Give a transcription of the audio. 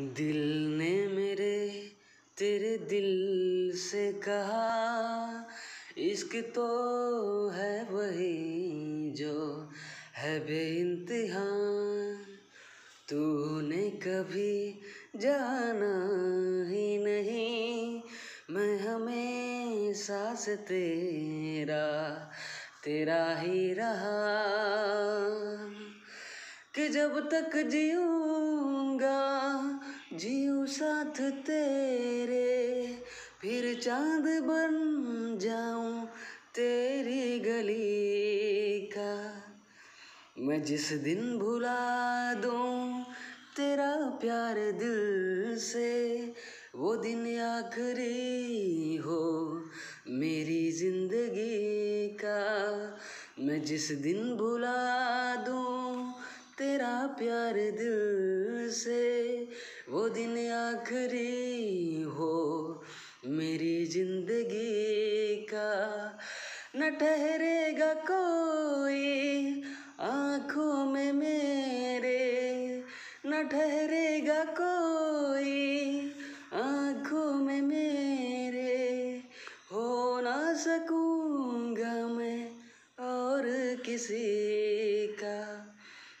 दिल ने मेरे, तेरे दिल से कहा, इश्क तो है वही जो है बे बेइंतहा। तूने कभी जाना ही नहीं, मैं हमेशा से तेरा तेरा ही रहा। कि जब तक जीऊँगा साथ तेरे, फिर चाँद बन जाऊँ तेरी गली का। मैं जिस दिन भुला दूँ तेरा प्यार दिल से, वो दिन आखिरी हो मेरी ज़िंदगी का। मैं जिस दिन भुला दूँ तेरा प्यार दिल से वो दिन आखिरी हो। मेरी ज़िंदगी का न ठहरेगा कोई, आँखों में मेरे न ठहरेगा कोई, आँखों में मेरे हो ना सकूँगा मैं और किसी